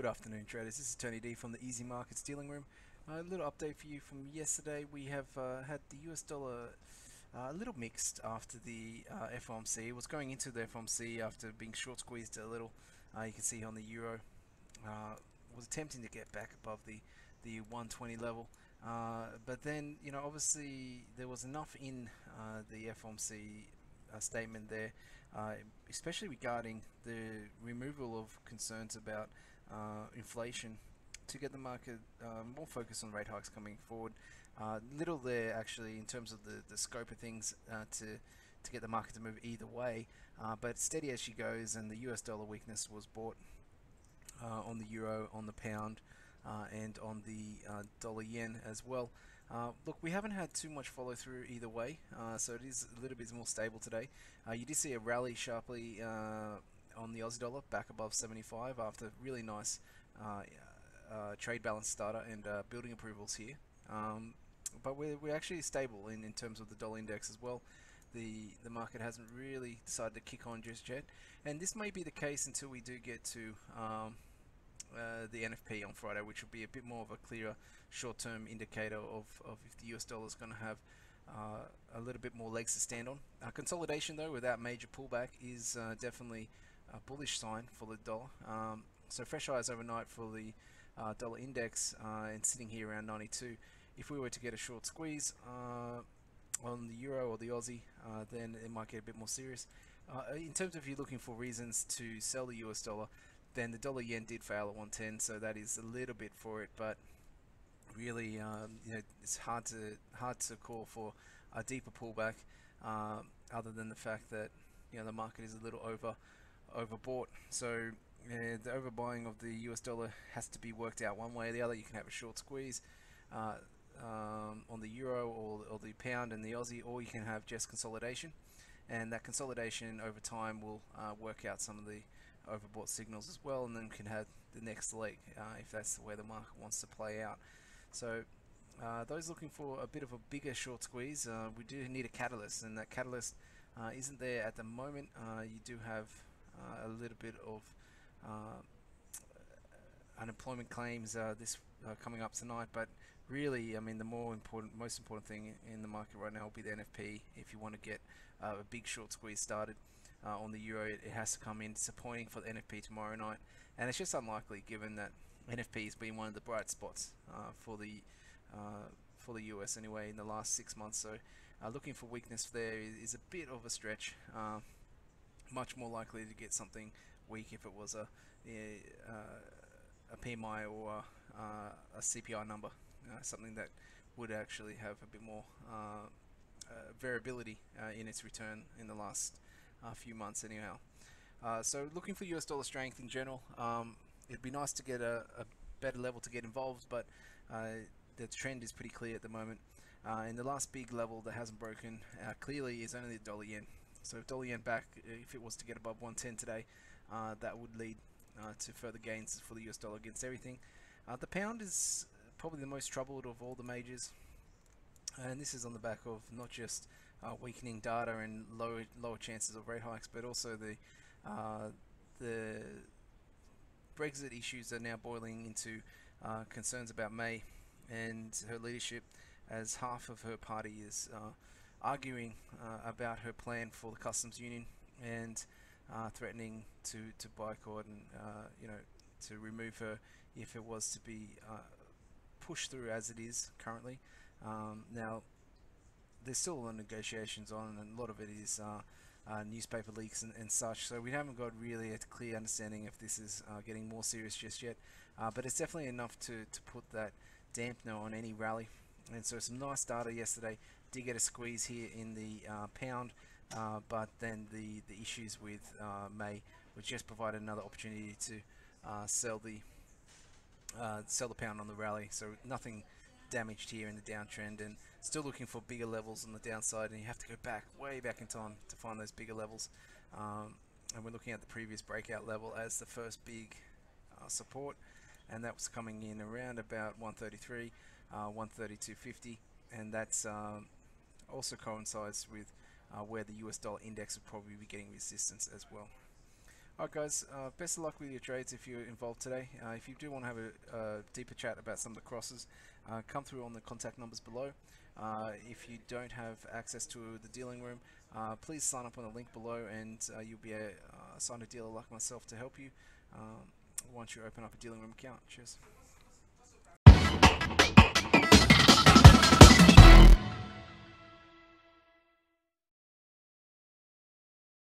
Good afternoon, traders. This is Tony D from the Easy Markets Dealing Room. A little update for you from yesterday. We have uh, had the US dollar uh, a little mixed after the uh, FOMC. It was going into the FOMC after being short squeezed a little. Uh, you can see on the euro uh, was attempting to get back above the the 120 level, uh, but then you know obviously there was enough in the FOMC statement there, especially regarding the removal of concerns about inflation to get the market uh, more focused on rate hikes coming forward. Uh, little there actually in terms of the, the scope of things uh, to to get the market to move either way, uh, but steady as she goes, and the US dollar weakness was bought uh, on the euro, on the pound, uh, and on the dollar yen as well. look, we haven't had too much follow through either way, so it is a little bit more stable today. you did see a rally sharply on the Aussie dollar back above 75 after really nice uh, uh, trade balance data and uh, building approvals here. Um, but we're, we're actually stable in, in terms of the dollar index as well. The, the market hasn't really decided to kick on just yet. And this may be the case until we do get to um, uh, the NFP on Friday, which will be a bit more of a clearer short-term indicator of, of if the US dollar is going to have uh, a little bit more legs to stand on. Uh, consolidation, though, without major pullback is uh, definitely a bullish sign for the dollar. Um, so fresh eyes overnight for the uh, dollar index uh, and sitting here around 92. If we were to get a short squeeze uh, on the euro or the Aussie, uh, then it might get a bit more serious. Uh, in terms of you looking for reasons to sell the US dollar, then the dollar yen did fail at 110, so that is a little bit for it, but really, um, you know, it's hard to hard to call for a deeper pullback, um, other than the fact that you know the market is a little over overbought. So the overbuying of the US dollar has to be worked out one way or the other. You can have a short squeeze uh, um, on the euro or, or the pound and the Aussie, or you can have just consolidation. And that consolidation over time will uh, work out some of the overbought signals as well, and then can have the next leg uh, if that's the way the market wants to play out. So uh, those looking for a bit of a bigger short squeeze, uh, we do need a catalyst, and that catalyst uh, isn't there at the moment. You do have a little bit of uh, unemployment claims uh, this uh, coming up tonight. But really, I mean, the more important, most important thing in the market right now will be the NFP. If you want to get uh, a big short squeeze started uh, on the euro, it, has to come in. Disappointing for the NFP tomorrow night, and it's just unlikely given that NFP has been one of the bright spots uh, for the for the US anyway in the last six months. So looking for weakness there is, is a bit of a stretch much more likely to get something weak if it was a a, uh, a PMI or uh, a CPI number, uh, something that would actually have a bit more uh, uh, variability uh, in its return in the last few months anyhow. so looking for US dollar strength in general, um, it'd be nice to get a, a, better level to get involved, but the trend is pretty clear at the moment. and the last big level that hasn't broken clearly is only the dollar yen. So if dollar yen back, if it was to get above 110 today, uh, that would lead uh, to further gains for the US dollar against everything. Uh, the pound is probably the most troubled of all the majors. And this is on the back of not just uh, weakening data and lower lower chances of rate hikes, but also the uh, the Brexit issues are now boiling into uh, concerns about May and her leadership, as half of her party is arguing uh, about her plan for the customs union and uh, threatening to, to boycott and uh, you know to remove her if it was to be uh, pushed through as it is currently. Um, now there's still a lot of negotiations on and a lot of it is uh, uh, newspaper leaks and, and, such. So we haven't got really a clear understanding if this is getting more serious just yet. But it's definitely enough to, to put that dampener on any rally. And so some nice data yesterday did get a squeeze here in the uh, pound uh, but then the the issues with uh, May which just provided another opportunity to uh, sell the uh, sell the pound on the rally. So nothing damaged here in the downtrend and still looking for bigger levels on the downside. And you have to go back way back in time to find those bigger levels. Um, and we're looking at the previous breakout level as the first big support. And that was coming in around about 133 uh, 132.50 and that's um, also coincides with uh, where the US dollar index would probably be getting resistance as well Alright guys, uh, best of luck with your trades if you're involved today. Uh, if you do want to have a, a, deeper chat about some of the crosses, uh, come through on the contact numbers below. Uh, if you don't have access to the dealing room, uh, please sign up on the link below and uh, you'll be assigned a dealer like myself to help you um, once you open up a dealing room account. Cheers.